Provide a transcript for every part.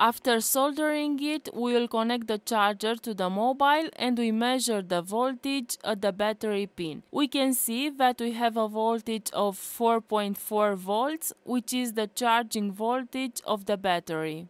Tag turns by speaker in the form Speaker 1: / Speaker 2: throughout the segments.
Speaker 1: After soldering it, we will connect the charger to the mobile and we measure the voltage at the battery pin. We can see that we have a voltage of 4.4 volts, which is the charging voltage of the battery.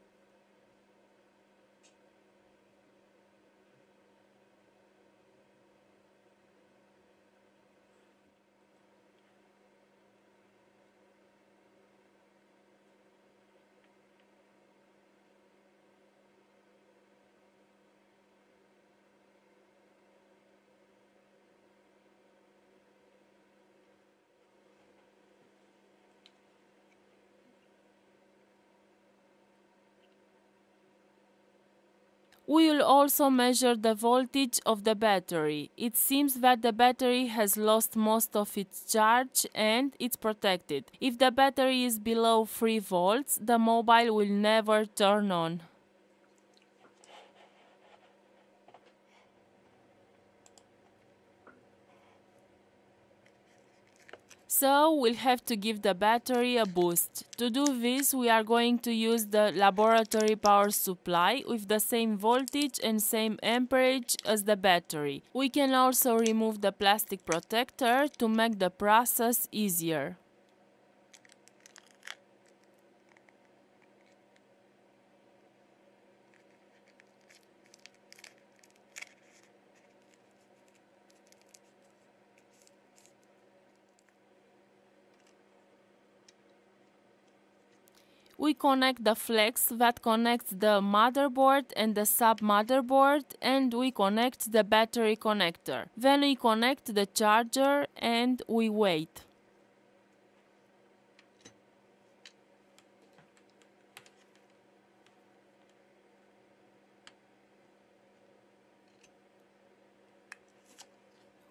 Speaker 1: We will also measure the voltage of the battery. It seems that the battery has lost most of its charge and it's protected. If the battery is below 3 volts, the mobile will never turn on. So we'll have to give the battery a boost. To do this we are going to use the laboratory power supply with the same voltage and same amperage as the battery. We can also remove the plastic protector to make the process easier. We connect the flex that connects the motherboard and the sub motherboard and we connect the battery connector. Then we connect the charger and we wait.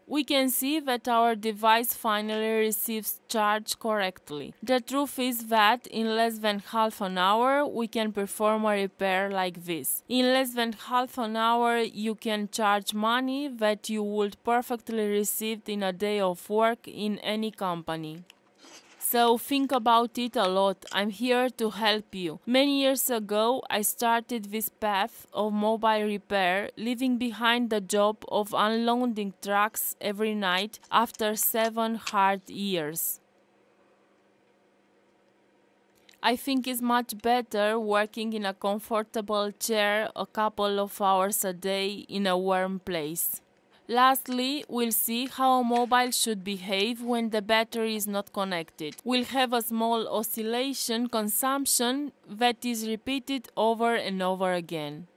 Speaker 1: We can see that our device finally receives charge correctly. The truth is that in less than half an hour we can perform a repair like this. In less than half an hour you can charge money that you would perfectly receive in a day of work in any company. So think about it a lot. I'm here to help you. Many years ago, I started this path of mobile repair, leaving behind the job of unloading trucks every night after seven hard years. I think it's much better working in a comfortable chair a couple of hours a day in a warm place. Lastly, we'll see how a mobile should behave when the battery is not connected. We'll have a small oscillation consumption that is repeated over and over again.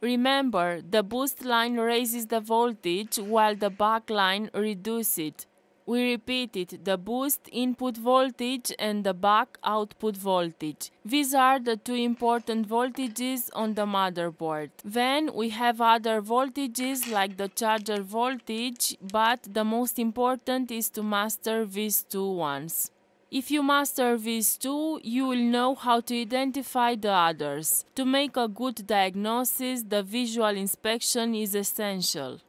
Speaker 1: Remember, the boost line raises the voltage while the buck line reduces it. We repeated the boost input voltage and the buck output voltage. These are the two important voltages on the motherboard. Then we have other voltages like the charger voltage, but the most important is to master these two ones. If you master these two, you will know how to identify the others. To make a good diagnosis, the visual inspection is essential.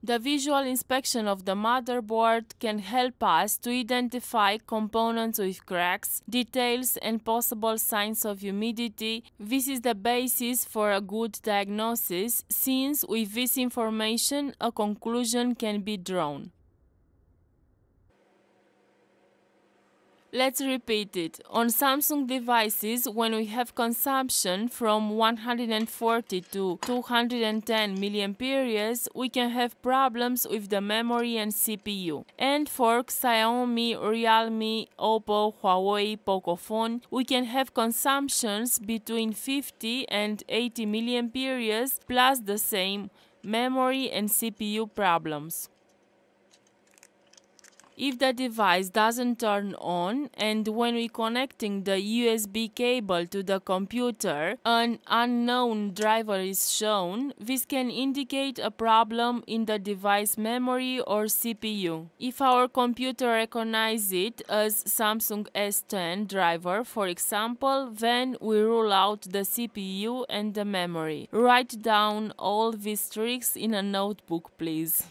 Speaker 1: The visual inspection of the motherboard can help us to identify components with cracks, details and possible signs of humidity. This is the basis for a good diagnosis since with this information a conclusion can be drawn. Let's repeat it. On Samsung devices, when we have consumption from 140 to 210 milliampere, we can have problems with the memory and CPU. And for Xiaomi, Realme, Oppo, Huawei, Pocophone, we can have consumptions between 50 and 80 milliampere plus the same memory and CPU problems. If the device doesn't turn on and when we connecting the USB cable to the computer, an unknown driver is shown, this can indicate a problem in the device memory or CPU. If our computer recognizes it as Samsung S10 driver, for example, then we rule out the CPU and the memory. Write down all these tricks in a notebook, please.